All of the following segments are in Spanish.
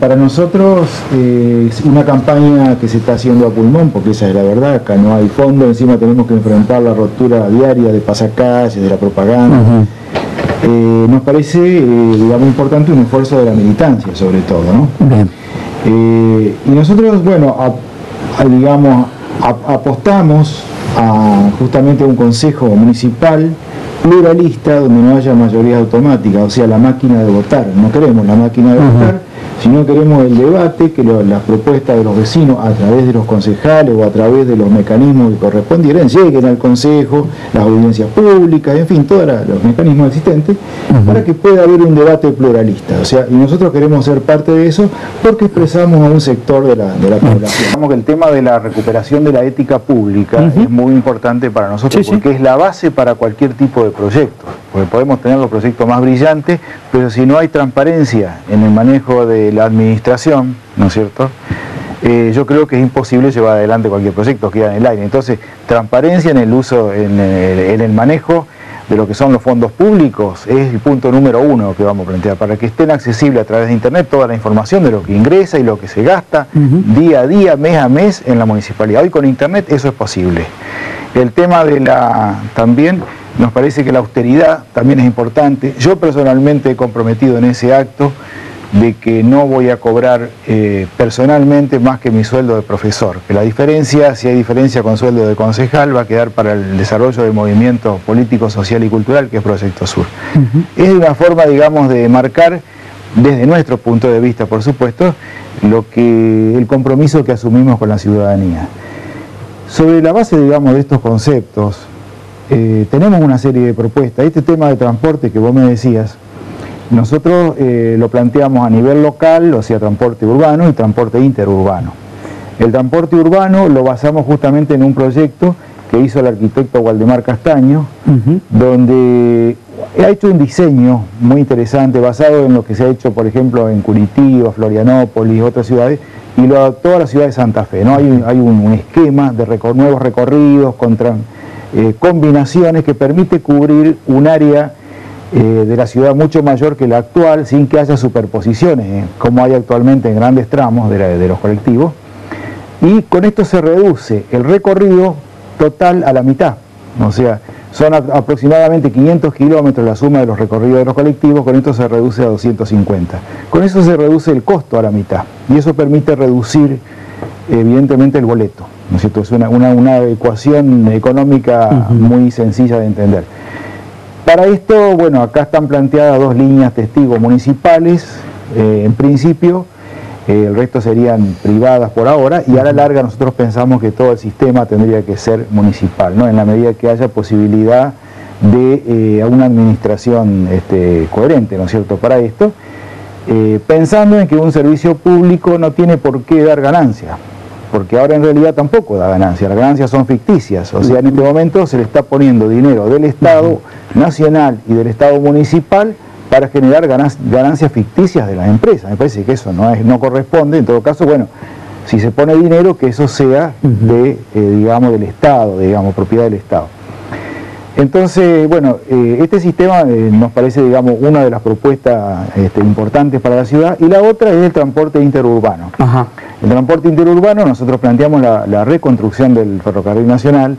Para nosotros eh, es una campaña que se está haciendo a pulmón, porque esa es la verdad, acá no hay fondo, encima tenemos que enfrentar la rotura diaria de pasacalles, de la propaganda. Eh, nos parece, eh, digamos, importante un esfuerzo de la militancia, sobre todo, ¿no? y nosotros, bueno, digamos, apostamos a justamente un consejo municipal pluralista donde no haya mayoría automática, o sea, la máquina de votar. No queremos la máquina de votar, si no queremos el debate, que las propuestas de los vecinos a través de los concejales o a través de los mecanismos que correspondieran lleguen al consejo, las audiencias públicas, en fin, todos los mecanismos existentes, para que pueda haber un debate pluralista. O sea, y nosotros queremos ser parte de eso porque expresamos a un sector de la, de la población. Digamos que el tema de la recuperación de la ética pública es muy importante para nosotros porque es la base para cualquier tipo de proyecto. Porque podemos tener los proyectos más brillantes, pero si no hay transparencia en el manejo de la administración, ¿no es cierto? Eh, yo creo que es imposible llevar adelante cualquier proyecto, queda en el aire. Entonces, transparencia en el uso, en el, manejo de lo que son los fondos públicos es el punto número uno que vamos a plantear, para que estén accesibles a través de Internet toda la información de lo que ingresa y lo que se gasta día a día, mes a mes en la municipalidad. Hoy con Internet eso es posible. El tema de la también nos parece que la austeridad también es importante. Yo personalmente he comprometido en ese acto de que no voy a cobrar eh, personalmente más que mi sueldo de profesor, que la diferencia, si hay diferencia con sueldo de concejal, va a quedar para el desarrollo del movimiento político, social y cultural, que es Proyecto Sur. Es una forma, digamos, de marcar, desde nuestro punto de vista, por supuesto, lo que, el compromiso que asumimos con la ciudadanía. Sobre la base, digamos, de estos conceptos, eh, tenemos una serie de propuestas. Este tema de transporte que vos me decías, nosotros eh, lo planteamos a nivel local, o sea, transporte urbano y transporte interurbano. El transporte urbano lo basamos justamente en un proyecto que hizo el arquitecto Waldemar Castaño, donde ha hecho un diseño muy interesante basado en lo que se ha hecho, por ejemplo, en Curitiba, Florianópolis, otras ciudades, y lo adaptó a la ciudad de Santa Fe. ¿no? Hay, un, esquema de nuevos recorridos, con eh, combinaciones que permite cubrir un área eh, de la ciudad mucho mayor que la actual, sin que haya superposiciones, eh, como hay actualmente en grandes tramos de, los colectivos. Y con esto se reduce el recorrido total a la mitad. O sea, son aproximadamente 500 kilómetros la suma de los recorridos de los colectivos, con esto se reduce a 250. Con eso se reduce el costo a la mitad y eso permite reducir evidentemente el boleto. ¿No es cierto? Es una, una, ecuación económica muy sencilla de entender. Para esto, bueno, acá están planteadas dos líneas testigos municipales, eh, en principio, eh, el resto serían privadas por ahora, y a la larga nosotros pensamos que todo el sistema tendría que ser municipal, ¿no? en la medida que haya posibilidad de eh, una administración este, coherente, ¿no es cierto?, para esto, pensando en que un servicio público no tiene por qué dar ganancia, porque ahora en realidad tampoco da ganancia, las ganancias son ficticias, o sea, en este momento se le está poniendo dinero del Estado nacional y del Estado municipal para generar ganancias ficticias de las empresas. Me parece que eso no, es, no corresponde, en todo caso, bueno, si se pone dinero, que eso sea de, eh, digamos, del Estado, digamos, propiedad del Estado. Entonces, bueno, eh, este sistema eh, nos parece, digamos, una de las propuestas este, importantes para la ciudad y la otra es el transporte interurbano. El transporte interurbano, nosotros planteamos la, reconstrucción del ferrocarril nacional.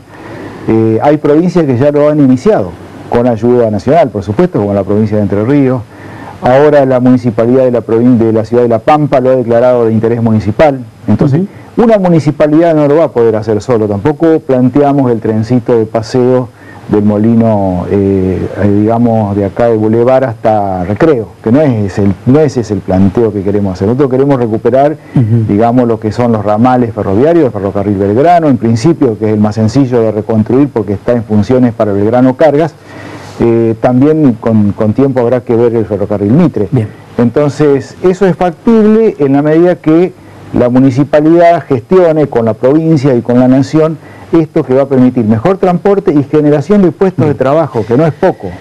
Eh, hay provincias que ya lo han iniciado, con ayuda nacional, por supuesto, como la provincia de Entre Ríos. Ahora la municipalidad de la, de la ciudad de La Pampa lo ha declarado de interés municipal. Entonces, una municipalidad no lo va a poder hacer solo. Tampoco planteamos el trencito de paseo del molino, eh, eh, digamos, de acá de Boulevard hasta Recreo, que no es, el, no es ese el planteo que queremos hacer. Nosotros queremos recuperar, digamos, lo que son los ramales ferroviarios, el ferrocarril Belgrano, en principio, que es el más sencillo de reconstruir porque está en funciones para Belgrano Cargas. Eh, también con, tiempo habrá que ver el ferrocarril Mitre. Entonces, eso es factible en la medida que la municipalidad gestione con la provincia y con la nación esto que va a permitir mejor transporte y generación de puestos de trabajo, que no es poco.